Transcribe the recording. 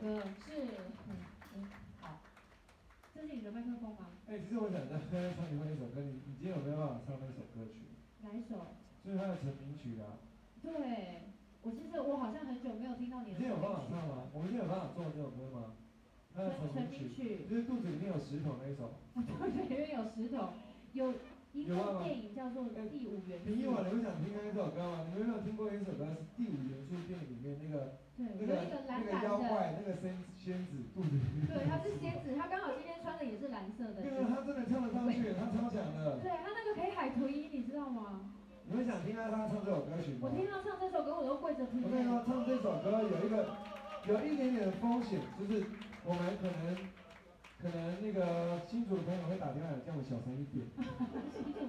歌，是嗯嗯好，这是你的麦克风吗？哎、其实我想再唱另外一首歌，你你今天有没有办法唱那首歌曲？哪一首？就是他的成名曲啊。对，我其实我好像很久没有听到你的你今天有办法。唱吗？我们今天有办法做这首歌吗？他的成成名曲，就是肚子里面有石头那一首。对，里面有石头，有一部电影叫做《第五元素你一晚你会想听那一首歌吗？你们有没有听过一首歌是《第五元素》电影里面那个对，那个那个蓝的，妖怪那个仙仙子肚子里面？对，他是仙子，他刚好今天穿的也是蓝色的。对啊，他真的唱得上去，他超强的。对他那个可以海豚音，你知道吗？你们想听到他唱这首歌曲吗？我听到唱这首歌，我都跪着听我跟你说，唱这首歌有一个有一点点的风险，就是我们可能可能那个新竹的朋友会打电话叫我小声一点。